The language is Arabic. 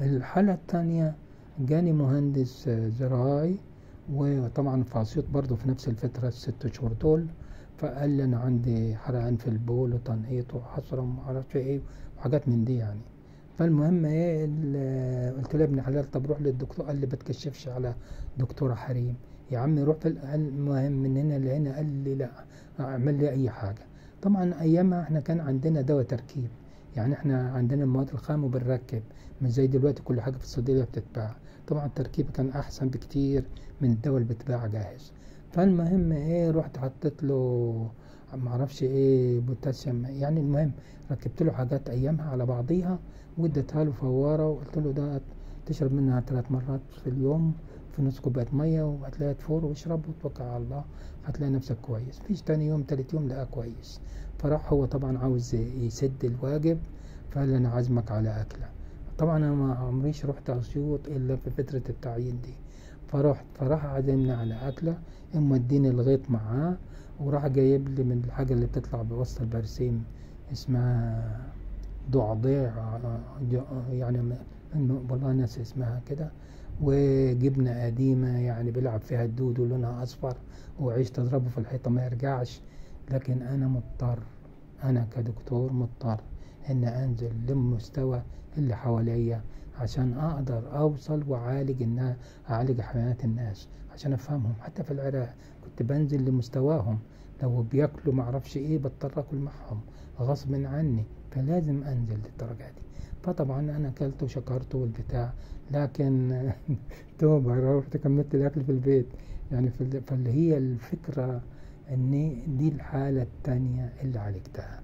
الحالة التانية جاني مهندس آه، زراعي وطبعا اسيوط برضه في نفس الفترة الست شهور دول. فقال لي أنا عندي حرقان في البول وتنقيط وحصرة ومعرفش إيه وحاجات من دي يعني. فالمهم إيه ال- قلت له يا ابن حلال طب روح للدكتور. قال لي بتكشفش على دكتورة حريم. يا عمي روح المهم من هنا لهنا قال لي لا أعمل لي أي حاجة. طبعا أيامها إحنا كان عندنا دواء تركيب. يعني إحنا عندنا المواد الخام وبنركب. مش زي دلوقتي كل حاجة في الصيدلية بتتباع. طبعا التركيب كان أحسن بكتير من الدواء اللي بتباع جاهز. فالمهم إيه رحت حطيت له معرفش إيه بوتاسيوم. يعني المهم ركبت له حاجات أيامها على بعضيها واديتها له فوارة وقلت له ده تشرب منها ثلاث مرات في اليوم في نص كوباية مية وهتلاقيها تفور واشرب وتوكل على الله. هتلاقي نفسك كويس. فيش تاني يوم تالت يوم لقاه كويس. فراح هو طبعا عاوز يسد الواجب فقال أنا عازمك على أكلة. طبعا أنا ما عمريش رحت اسيوط إلا في فترة التعيين دي. فرحت فراح عزمني على أكلة اما اديني الغيط معاه وراح جايب لي من الحاجة اللي بتطلع بوسط البرسيم اسمها ضعضيع يعني والله ناس اسمها كده. وجبنة قديمة يعني بيلعب فيها الدود ولونها أصفر وعيش تضربه في الحيطة ما يرجعش. لكن أنا مضطر. أنا كدكتور مضطر إن أنزل للمستوى اللي حواليا عشان أقدر أوصل وأعالج الناس أعالج حياة الناس عشان أفهمهم. حتى في العراق كنت بنزل لمستواهم. لو بياكلوا معرفش إيه بضطر أكل معهم غصب عني فلازم أنزل للدرجة دي. فطبعا أنا أكلت وشكرت والبتاع لكن توبة رحت كملت الأكل في البيت. يعني فاللي هي الفكرة إن دي الحالة التانية اللي عالجتها.